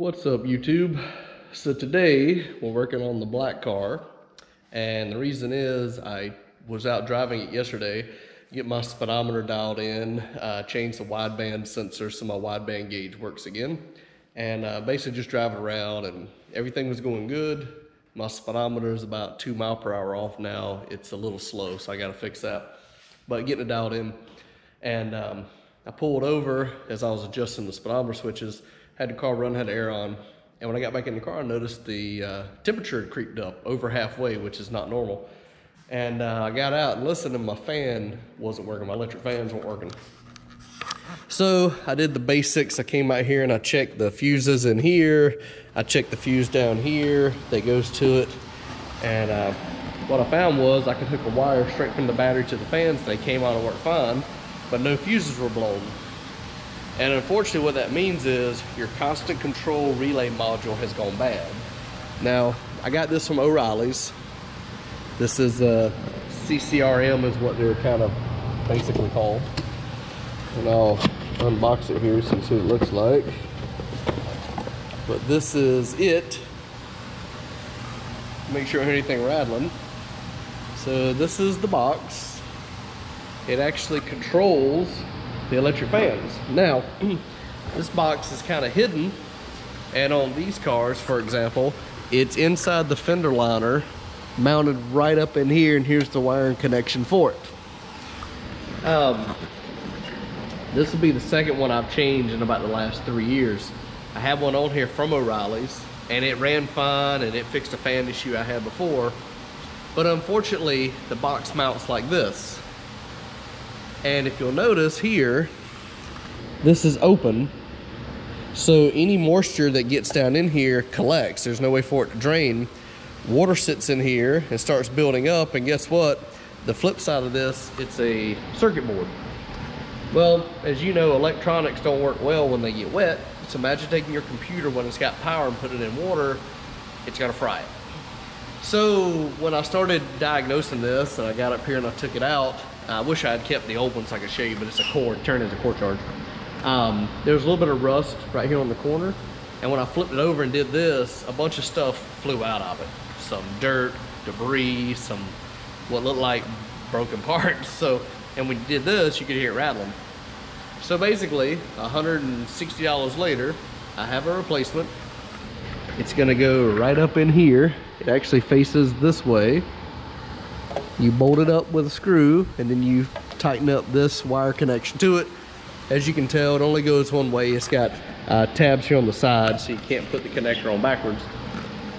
What's up YouTube? So today we're working on the black car and the reason is I was out driving it yesterday, get my speedometer dialed in, uh, change the wideband sensor so my wideband gauge works again and uh, basically just driving around and everything was going good. My speedometer is about two mile per hour off now. It's a little slow so I got to fix that. But getting it dialed in and um, I pulled over as I was adjusting the speedometer switches had the car run, had air on. And when I got back in the car, I noticed the uh, temperature had creeped up over halfway, which is not normal. And uh, I got out and listened, and my fan wasn't working. My electric fans weren't working. So I did the basics. I came out here and I checked the fuses in here. I checked the fuse down here that goes to it. And uh, what I found was I could hook a wire straight from the battery to the fans. They came on and worked fine, but no fuses were blown. And unfortunately what that means is your constant control relay module has gone bad. Now, I got this from O'Reilly's. This is a uh, CCRM is what they're kind of basically called. And I'll unbox it here so you see what it looks like. But this is it. Make sure anything rattling. So this is the box. It actually controls the electric fans. Now, this box is kind of hidden, and on these cars, for example, it's inside the fender liner, mounted right up in here, and here's the wiring connection for it. Um, this will be the second one I've changed in about the last three years. I have one on here from O'Reilly's, and it ran fine, and it fixed a fan issue I had before. But unfortunately, the box mounts like this. And if you'll notice here, this is open. So any moisture that gets down in here collects. There's no way for it to drain. Water sits in here and starts building up. And guess what? The flip side of this, it's a circuit board. Well, as you know, electronics don't work well when they get wet. So imagine taking your computer when it's got power and put it in water, it's gonna fry it. So when I started diagnosing this and I got up here and I took it out, I wish I had kept the old one so I could show you, but it's a core, turn into a core charge. Um, a little bit of rust right here on the corner. And when I flipped it over and did this, a bunch of stuff flew out of it. Some dirt, debris, some what looked like broken parts. So, and when you did this, you could hear it rattling. So basically, $160 later, I have a replacement. It's gonna go right up in here. It actually faces this way you bolt it up with a screw and then you tighten up this wire connection to it. As you can tell it only goes one way. It's got uh, tabs here on the side so you can't put the connector on backwards.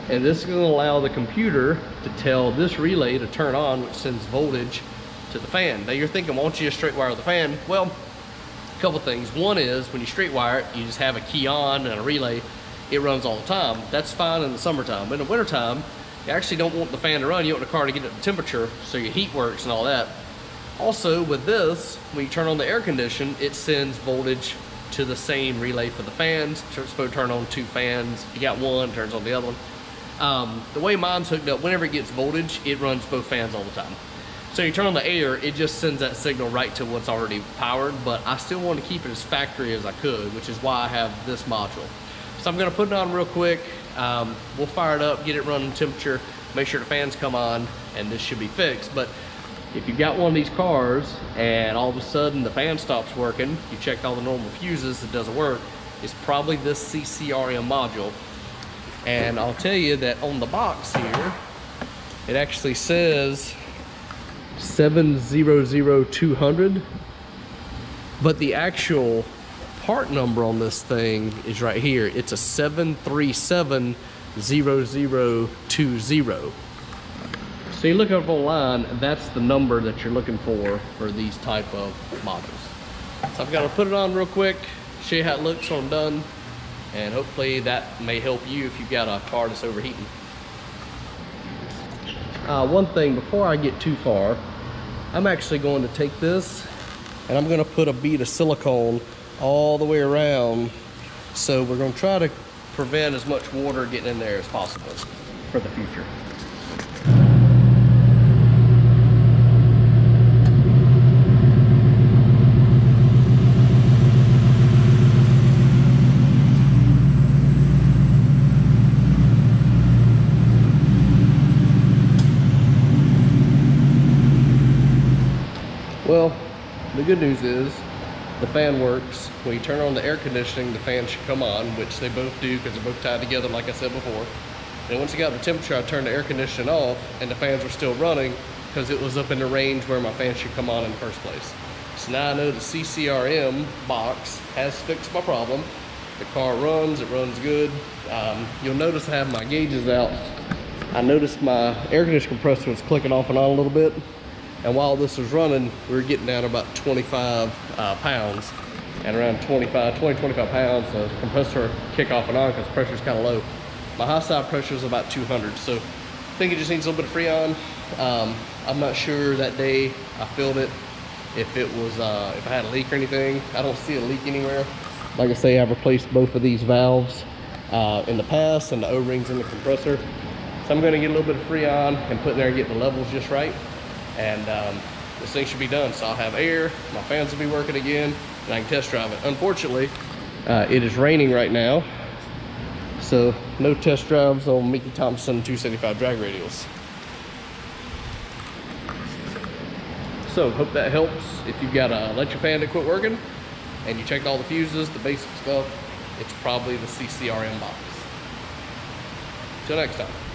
And this is going to allow the computer to tell this relay to turn on which sends voltage to the fan. Now you're thinking why don't you just straight wire the fan? Well a couple things. One is when you straight wire it you just have a key on and a relay. It runs all the time. That's fine in the summertime. But in the wintertime you actually don't want the fan to run, you want the car to get at the temperature so your heat works and all that. Also with this, when you turn on the air condition, it sends voltage to the same relay for the fans. It's supposed to turn on two fans. If you got one, turns on the other one. Um, the way mine's hooked up, whenever it gets voltage, it runs both fans all the time. So you turn on the air, it just sends that signal right to what's already powered, but I still want to keep it as factory as I could, which is why I have this module. So I'm gonna put it on real quick, um, we'll fire it up, get it running temperature, make sure the fans come on, and this should be fixed. But if you've got one of these cars and all of a sudden the fan stops working, you checked all the normal fuses, it doesn't work, it's probably this CCRM module. And I'll tell you that on the box here, it actually says 700200, but the actual part number on this thing is right here. It's a 7370020. So you look up online, that's the number that you're looking for for these type of modules. So I've got to put it on real quick, show you how it looks when I'm done, and hopefully that may help you if you've got a car that's overheating. Uh, one thing, before I get too far, I'm actually going to take this and I'm going to put a bead of silicone all the way around. So we're gonna try to prevent as much water getting in there as possible for the future. Well, the good news is the fan works. When you turn on the air conditioning, the fan should come on, which they both do because they're both tied together like I said before. And once it got the temperature, I turned the air conditioning off and the fans were still running because it was up in the range where my fan should come on in the first place. So now I know the CCRM box has fixed my problem. The car runs, it runs good. Um, you'll notice I have my gauges out. I noticed my air conditioner compressor was clicking off and on a little bit. And while this was running, we were getting down about 25 uh, pounds. And around 25, 20, 25 pounds, the compressor kick off and on because pressure's kind of low. My high side pressure is about 200, so I think it just needs a little bit of Freon. Um, I'm not sure that day I filled it if it was uh, if I had a leak or anything. I don't see a leak anywhere. Like I say, I've replaced both of these valves uh, in the past and the O-rings in the compressor. So I'm gonna get a little bit of Freon and put in there and get the levels just right. And um, this thing should be done. So I'll have air, my fans will be working again, and I can test drive it. Unfortunately, uh, it is raining right now. So no test drives on Mickey Thompson 275 drag radials. So hope that helps. If you've got a electric fan that quit working and you checked all the fuses, the basic stuff, it's probably the CCRM box. Till next time.